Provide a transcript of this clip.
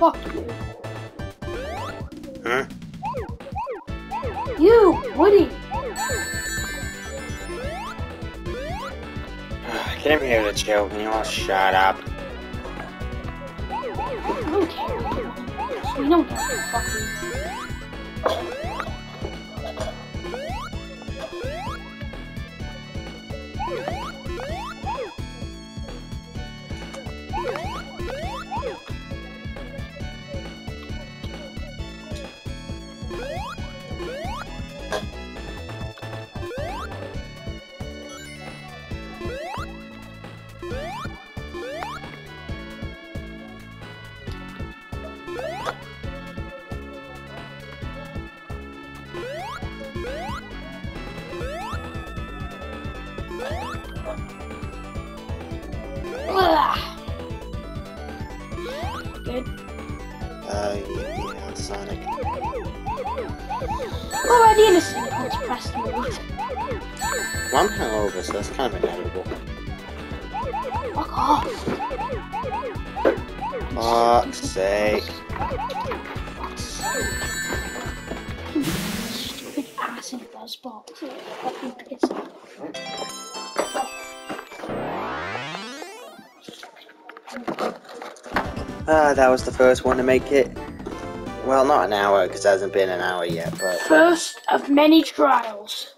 Fuck you. Huh? You, Woody. I came here to chill. Can you all shut up? I don't care. Don't care. Fuck you. Well, I'm hungover, so that's kind of inevitable. Fuck's sake. Stupid Buzzbox. Fucking piss. Ah, that was the first one to make it. Well, not an hour, because it hasn't been an hour yet, but. First of many trials.